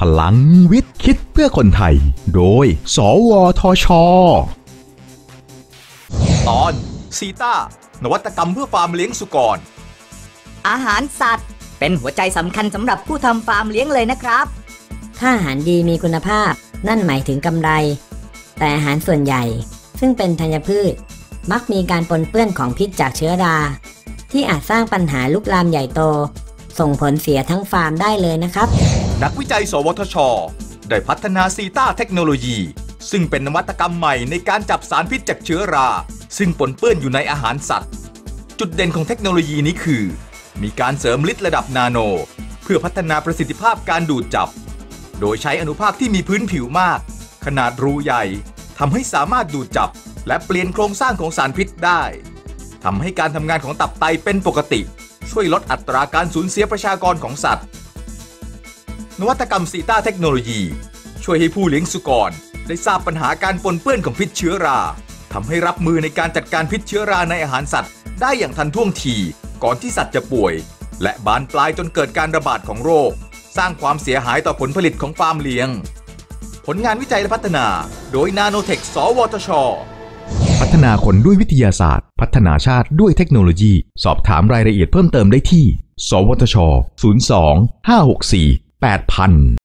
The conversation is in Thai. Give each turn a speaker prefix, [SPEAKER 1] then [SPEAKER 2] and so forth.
[SPEAKER 1] พลังวิทย์คิดเพื่อคนไทย โดย สวทช
[SPEAKER 2] ตอนซีต้านวัตกรรมเพื่อฟาร์มเลี้ยงสุกร
[SPEAKER 3] อาหารสัตว์ เป็นหัวใจสำคัญสำหรับผู้ทำฟาร์มเลี้ยงเลยนะครับ
[SPEAKER 4] ถ้าอาหารดีมีคุณภาพ นั่นหมายถึงกำไร แต่อาหารส่วนใหญ่ ซึ่งเป็นธัญพืช มักมีการปนเปื้อนของพิษจากเชื้อรา ที่อาจสร้างปัญหาลุกลามใหญ่โต ส่งผลเสียทั้งฟาร์มได้เลยนะครับ
[SPEAKER 2] นักวิจัย สวทช ได้พัฒนาซีต้าเทคโนโลยี ซึ่งเป็นนวัตกรรมใหม่ในการจับสารพิษจากเชื้อรา ซึ่งปนเปื้อนอยู่ในอาหารสัตว์ จุดเด่นของเทคโนโลยีนี้คือ มีการเสริมฤทธิ์ระดับนาโน เพื่อพัฒนาประสิทธิภาพการดูดจับ โดยใช้อนุภาคที่มีพื้นผิวมาก ขนาดรูใหญ่ทำให้สามารถดูดจับ และเปลี่ยนโครงสร้างของสารพิษได้ทำให้การทำงานของตับไตเป็นปกติ ช่วยลดอัตราการสูญเสียประชากรของสัตว์ นวัตกรรมซีต้าเทคโนโลยี ช่วยให้ผู้เลี้ยงสุกร ได้ทราบปัญหาการปนเปื้อนของพิษเชื้อราทำให้รับมือในการจัดการพิษเชื้อราในอาหารสัตว์ ได้อย่างทันท่วงที ก่อนที่สัตว์จะป่วย และบานปลายจนเกิดการระบาดของโรค สร้างความเสียหายต่อผลผลิตของฟาร์มเลี้ยง ผลงานวิจัยและพัฒนา โดยนาโนเทคสวทช
[SPEAKER 1] พัฒนาคนด้วยวิทยาศาสตร์ พัฒนาชาติด้วยเทคโนโลยี สอบถามรายละเอียดเพิ่มเติมได้ที่ สวทช 02 564 8000